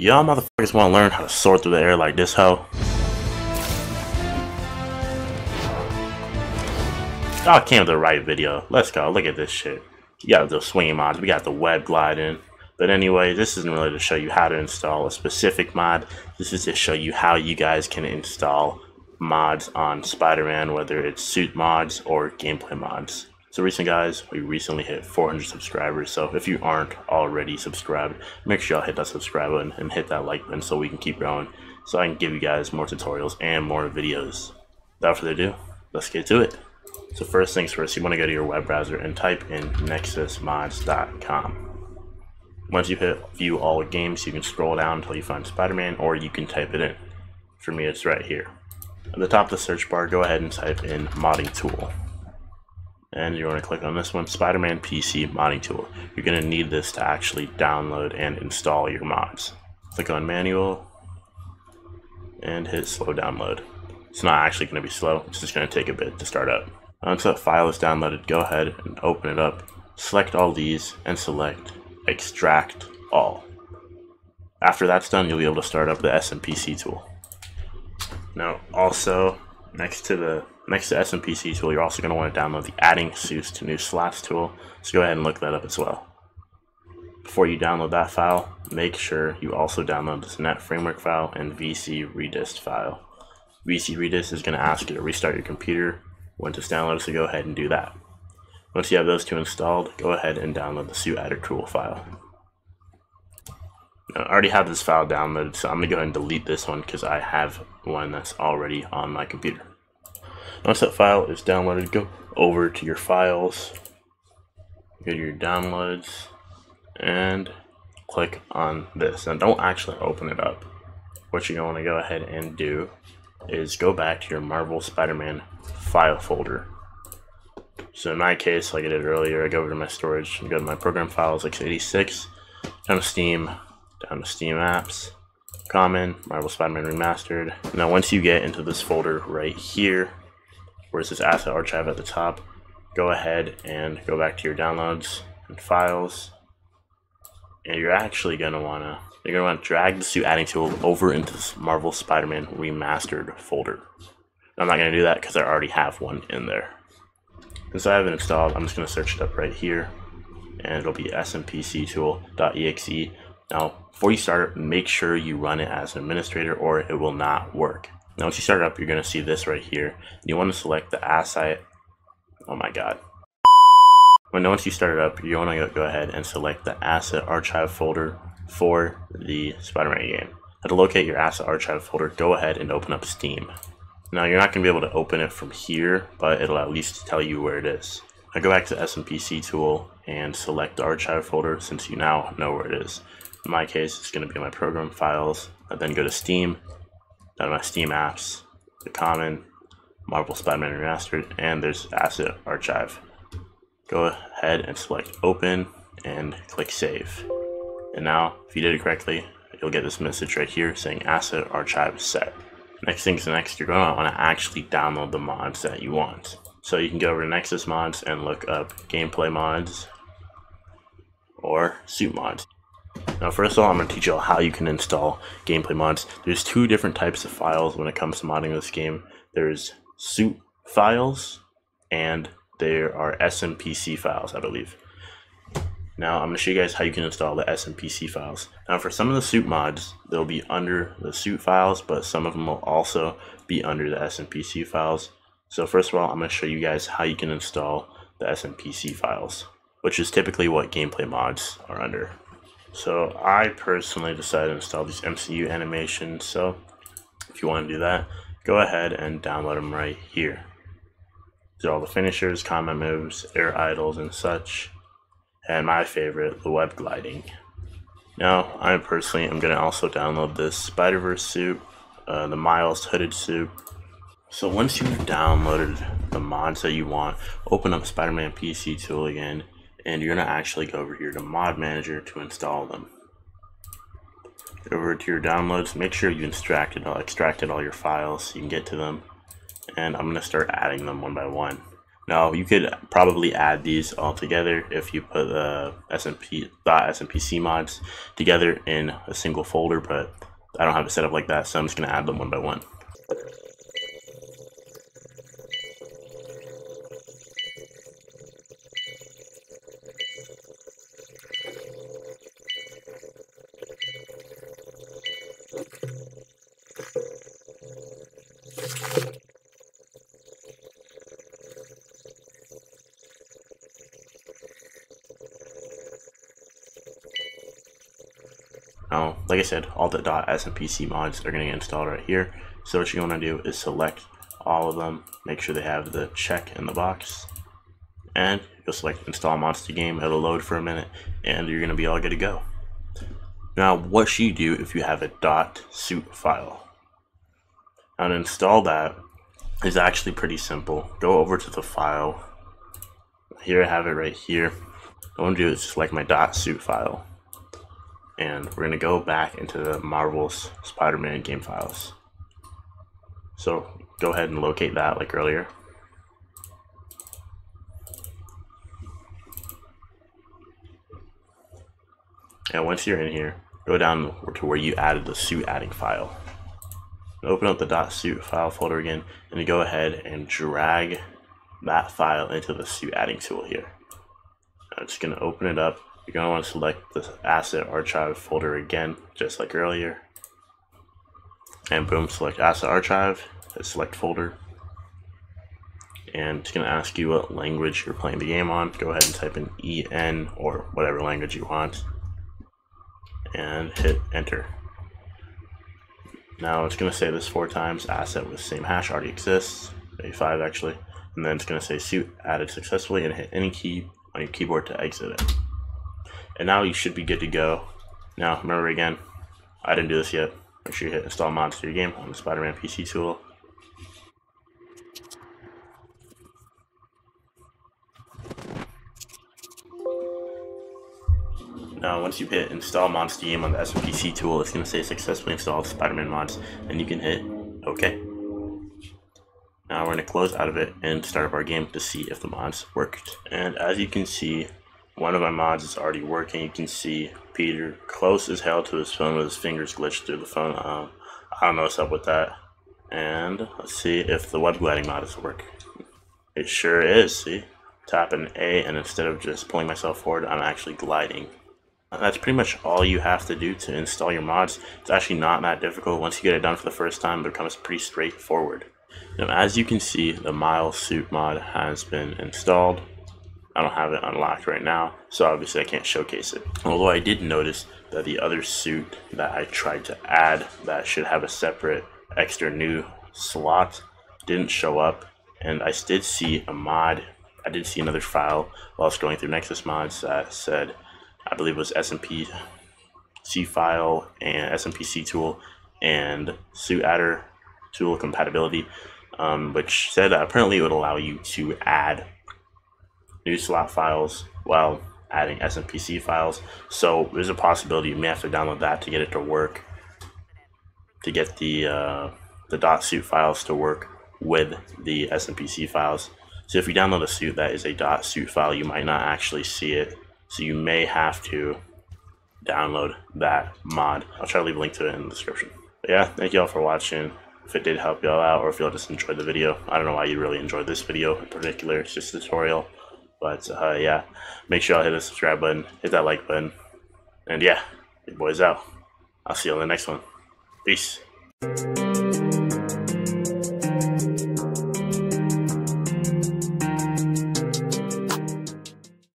Y'all motherfuckers want to learn how to soar through the air like this hoe? Y'all came to the right video. Let's go. Look at this shit. You got the swinging mods. We got the web gliding. But anyway, this isn't really to show you how to install a specific mod. This is to show you how you guys can install mods on Spider-Man, whether it's suit mods or gameplay mods. So recently guys, we recently hit 400 subscribers, so if you aren't already subscribed, make sure y'all hit that subscribe button and hit that like button so we can keep growing, so I can give you guys more tutorials and more videos. Without further ado, let's get to it. So first things first, you want to go to your web browser and type in nexusmods.com. Once you hit view all games, you can scroll down until you find Spider-Man, or you can type it in. For me, it's right here. At the top of the search bar, go ahead and type in modding tool and you're to click on this one, Spider-Man PC modding tool. You're going to need this to actually download and install your mods. Click on manual and hit slow download. It's not actually going to be slow, it's just going to take a bit to start up. Once that file is downloaded, go ahead and open it up. Select all these and select extract all. After that's done, you'll be able to start up the SMPC tool. Now, also, next to the Next to SMPC tool, you're also going to want to download the Adding Suits to New Slots tool, so go ahead and look that up as well. Before you download that file, make sure you also download this Net Framework file and VC Redist file. VC Redist is going to ask you to restart your computer when it's downloaded, so go ahead and do that. Once you have those two installed, go ahead and download the Suit Adder tool file. Now, I already have this file downloaded, so I'm going to go ahead and delete this one because I have one that's already on my computer. Once that file is downloaded, go over to your files, go to your downloads, and click on this. Now don't actually open it up. What you're going to go ahead and do is go back to your Marvel Spider-Man file folder. So in my case, like I did earlier, I go over to my storage and go to my program files x86, down to Steam, down to Steam apps, common, Marvel Spider-Man Remastered. Now once you get into this folder right here, where it asset archive at the top, go ahead and go back to your downloads and files. And you're actually gonna wanna you're gonna want to drag the suit adding tool over into this Marvel Spider-Man remastered folder. I'm not gonna do that because I already have one in there. Since I have it installed, I'm just gonna search it up right here, and it'll be smpctool.exe. Now, before you start make sure you run it as an administrator or it will not work. Now once you start up, you're going to see this right here. You want to select the asset. Oh my god. When once you start it up, you want to go ahead and select the asset archive folder for the Spider-Man game. Now to locate your asset archive folder, go ahead and open up Steam. Now you're not going to be able to open it from here, but it'll at least tell you where it is. Now go back to the SMPC tool and select the archive folder since you now know where it is. In my case, it's going to be my program files. I then go to Steam my Steam apps, the common, Marvel Spider-Man Remastered, and there's Asset Archive. Go ahead and select Open and click Save. And now, if you did it correctly, you'll get this message right here saying Asset Archive Set. Next thing's next, you're going to want to actually download the mods that you want. So you can go over to Nexus Mods and look up gameplay mods or suit mods. Now first of all, I'm going to teach you how you can install gameplay mods. There's two different types of files when it comes to modding this game. There's suit files and there are SMPC files, I believe. Now I'm going to show you guys how you can install the SMPC files. Now for some of the suit mods, they'll be under the suit files, but some of them will also be under the SMPC files. So first of all, I'm going to show you guys how you can install the SMPC files, which is typically what gameplay mods are under. So I personally decided to install these MCU animations. So if you want to do that, go ahead and download them right here. These are all the finishers, combat moves, air idles, and such. And my favorite, the web gliding. Now, I personally am going to also download this Spider-Verse suit, uh, the Miles hooded suit. So once you've downloaded the mods that you want, open up Spider-Man PC tool again, and you're going to actually go over here to mod manager to install them. Over to your downloads. Make sure you extracted all extracted all your files so you can get to them. And I'm going to start adding them one by one. Now you could probably add these all together if you put uh, the SMP .smpc mods together in a single folder, but I don't have it set up like that, so I'm just gonna add them one by one. Now, like I said, all the .smpc mods are going to get installed right here. So what you want to do is select all of them, make sure they have the check in the box, and you'll select install mods to game. It'll load for a minute, and you're going to be all good to go. Now, what should you do if you have a .suit file? Now, to install that is actually pretty simple. Go over to the file. Here I have it right here. What I'm going to do is select my .suit file and we're going to go back into the Marvel's Spider-Man game files. So go ahead and locate that like earlier. And once you're in here, go down to where you added the suit adding file. Open up the .suit file folder again, and go ahead and drag that file into the suit adding tool here. I'm just going to open it up you're going to want to select the asset archive folder again, just like earlier. And boom, select asset archive, select folder. And it's going to ask you what language you're playing the game on. Go ahead and type in EN or whatever language you want. And hit enter. Now it's going to say this four times, asset with same hash already exists, A5 actually. And then it's going to say suit added successfully and hit any key on your keyboard to exit it. And now you should be good to go. Now, remember again, I didn't do this yet. Make sure you hit install mods to your game on the Spider-Man PC tool. Now, once you hit install mods to game on the SMPC tool, it's going to say successfully installed Spider-Man mods, and you can hit OK. Now we're going to close out of it and start up our game to see if the mods worked. And as you can see, one of my mods is already working. You can see Peter close as hell to his phone with his fingers glitched through the phone. Um, I don't know what's up with that. And let's see if the web gliding mod is working. It sure is, see? Tapping A and instead of just pulling myself forward, I'm actually gliding. That's pretty much all you have to do to install your mods. It's actually not that difficult. Once you get it done for the first time, it becomes pretty straightforward. Now, as you can see, the Miles Suit mod has been installed. I don't have it unlocked right now, so obviously I can't showcase it. Although I did notice that the other suit that I tried to add that should have a separate extra new slot didn't show up, and I did see a mod, I did see another file while going through Nexus mods that said, I believe it was SMP C file and SMPC tool and suit adder tool compatibility, um, which said apparently it would allow you to add new slot files while adding SMPC files. So there's a possibility you may have to download that to get it to work, to get the uh, the .suit files to work with the SMPC files. So if you download a suit that is a .suit file, you might not actually see it. So you may have to download that mod. I'll try to leave a link to it in the description. But yeah, thank you all for watching. If it did help y'all out, or if y'all just enjoyed the video, I don't know why you really enjoyed this video in particular. It's just a tutorial. But uh, yeah, make sure y'all hit the subscribe button, hit that like button, and yeah, your boy's out. I'll see you on the next one. Peace.